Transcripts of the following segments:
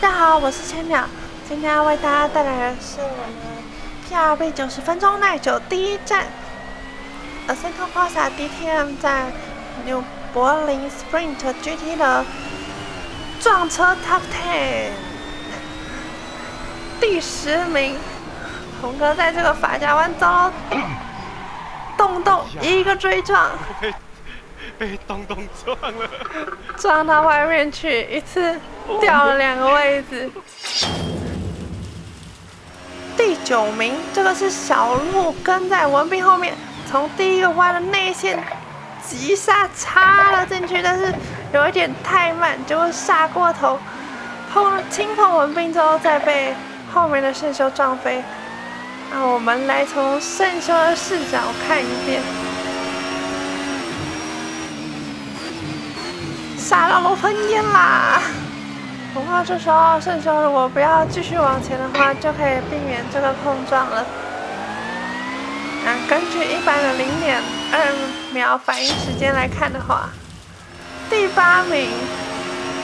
大家好，我是千鸟，今天要为大家带来的是我们 PRB 九十分钟耐久第一站。A c e n t o s s DTM 在 New Berlin Sprint GT 的撞车 Top Ten 第十名，红哥在这个法家湾遭 洞洞一个追撞。被东东撞了，撞到外面去，一次掉了两个位置。第九名，这个是小鹿跟在文斌后面，从第一个弯的内线急刹插了进去，但是有一点太慢，就会刹过头，碰轻碰文斌之后再被后面的圣修撞飞。那我们来从圣修的视角看一遍。刹到了喷烟啦！恐怕这时候圣修如果不要继续往前的话，就可以避免这个碰撞了。啊，根据一般的零点二秒反应时间来看的话，第八名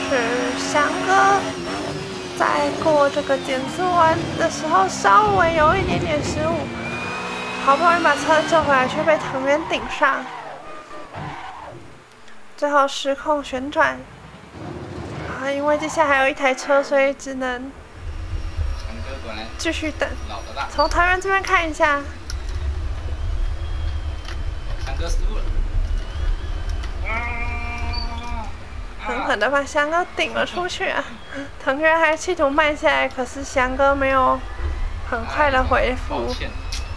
是翔哥，在过这个减速弯的时候稍微有一点点失误，好不容易把车救回来，却被藤原顶上。最后失控旋转，啊！因为接下来还有一台车，所以只能继续等。从台湾这边看一下，翔哥失误了，狠狠的把翔哥顶了出去啊！藤原还企图慢下来，可是翔哥没有很快的回复，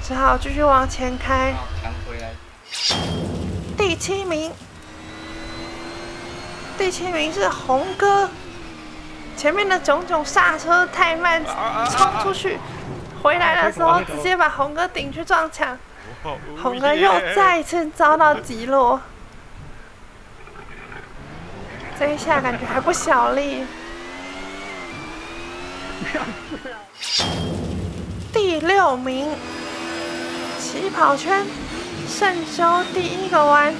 只好继续往前开。第七名。第七名是红哥，前面的炯炯刹车太慢，冲出去，回来的时候直接把红哥顶去撞墙，红哥又再一次遭到击落，这一下感觉还不小力。第六名，起跑圈，圣修第一个弯。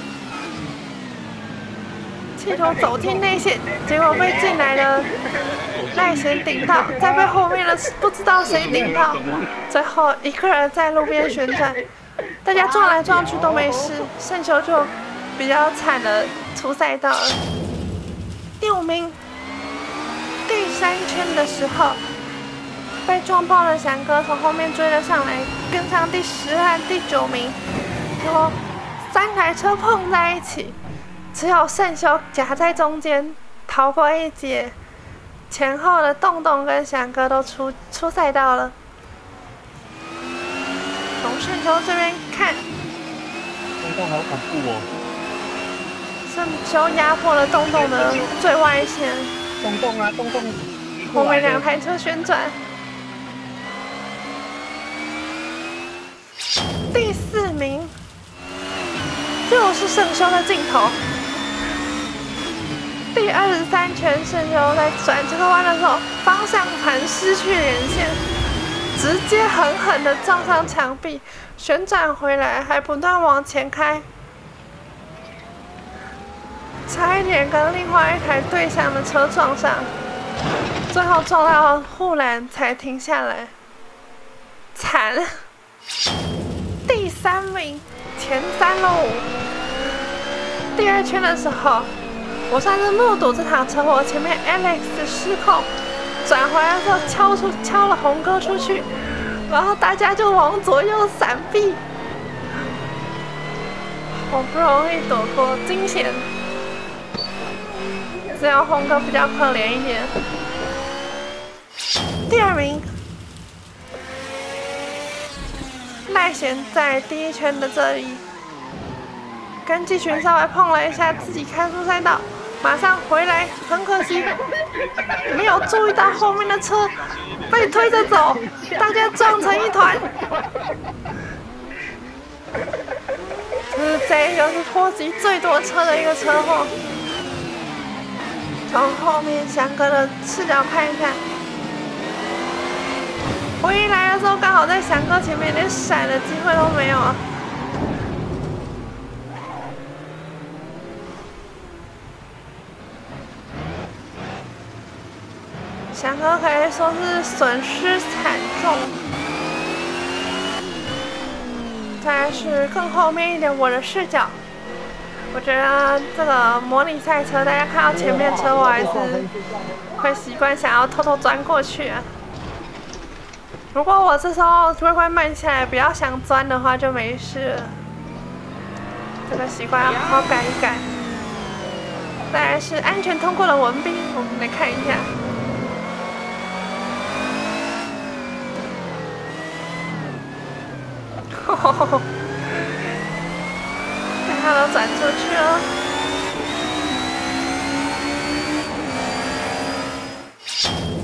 企图走进内线，结果被进来的奈贤顶到，再被后面的不知道谁顶到，最后一个人在路边旋转，大家撞来撞去都没事，圣球就比较惨的出赛道了。第五名，第三圈的时候被撞爆的翔哥从后面追了上来，跟上第十和第九名，然后三台车碰在一起。只有圣修夹在中间逃过一劫，前后的洞洞跟翔哥都出出赛道了。从圣修这边看，洞洞好恐怖哦！圣修压迫了洞洞的最外线。洞洞啊，洞洞！后面两台车旋转。第四名，又是圣修的镜头。第二十三圈，圣修在转这个弯的时候，方向盘失去连线，直接狠狠的撞上墙壁，旋转回来还不断往前开，差一点跟另外一台对向的车撞上，最后撞到护栏才停下来，惨！第三名，前三喽。第二圈的时候。我算是目睹这场车祸，前面 Alex 失控，转回来的时候敲出敲了红哥出去，然后大家就往左右闪避，好不容易躲过惊险，只有红哥比较可怜一点。第二名，赖贤在第一圈的这里跟季群稍微碰了一下，自己开出赛道。马上回来，很可惜，没有注意到后面的车被推着走，大家撞成一团。这是这个是波及最多车的一个车祸。从后面翔哥的视角看一下，回来的时候刚好在翔哥前面，连闪的机会都没有啊。翔哥可以说是损失惨重。再是更后面一点我的视角，我觉得这个模拟赛车，大家看到前面车，我还是会习惯想要偷偷钻过去。如果我这时候乖乖慢下来，不要想钻的话，就没事。这个习惯要好好改一改。再来是安全通过的文斌，我们来看一下。大家都转出去了。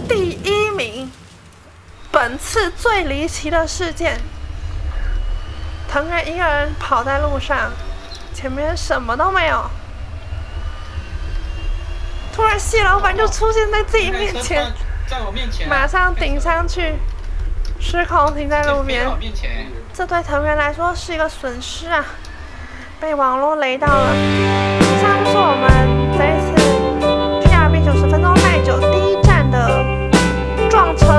第一名，本次最离奇的事件：藤原一个人跑在路上，前面什么都没有，突然蟹老板就出现在自己面前，在我面前，马上顶上去，失控停在路边，这对藤原来说是一个损失啊！被网络雷到了。以上就是我们这一次《T2B 九十分钟耐久》第一站的撞车。